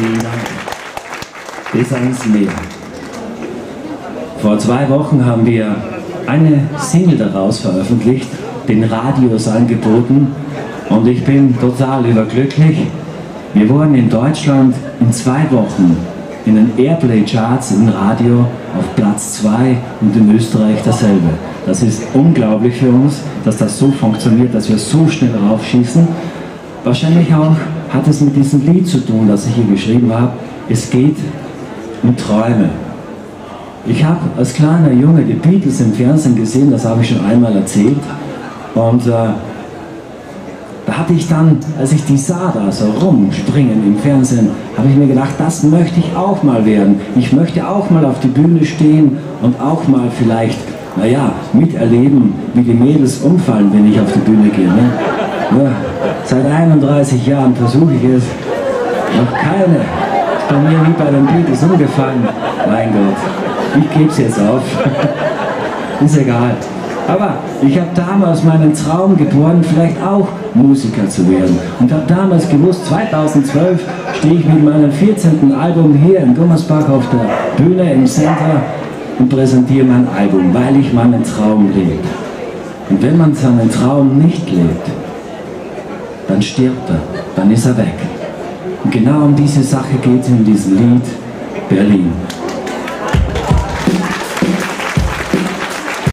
Vielen Dank. Bis ans Meer. Vor zwei Wochen haben wir eine Single daraus veröffentlicht, den Radios angeboten und ich bin total überglücklich. Wir wurden in Deutschland in zwei Wochen in den Airplay-Charts im Radio auf Platz 2 und in Österreich dasselbe. Das ist unglaublich für uns, dass das so funktioniert, dass wir so schnell raufschießen. Wahrscheinlich auch hat es mit diesem Lied zu tun, das ich hier geschrieben habe. Es geht um Träume. Ich habe als kleiner Junge die Beatles im Fernsehen gesehen, das habe ich schon einmal erzählt. Und äh, da hatte ich dann, als ich die sah da so rumspringen im Fernsehen, habe ich mir gedacht, das möchte ich auch mal werden. Ich möchte auch mal auf die Bühne stehen und auch mal vielleicht, naja, miterleben, wie die Mädels umfallen, wenn ich auf die Bühne gehe. Ne? Ja, seit 31 Jahren versuche ich es. Noch keine ist bei mir wie bei den Beatles umgefallen. Mein Gott, ich gebe es jetzt auf. ist egal. Aber ich habe damals meinen Traum geboren, vielleicht auch Musiker zu werden. Und habe damals gewusst, 2012 stehe ich mit meinem 14. Album hier in Gummersbach auf der Bühne im Center und präsentiere mein Album, weil ich meinen Traum lebe. Und wenn man seinen Traum nicht lebt, dann stirbt er, dann ist er weg. Und genau um diese Sache geht es in diesem Lied Berlin.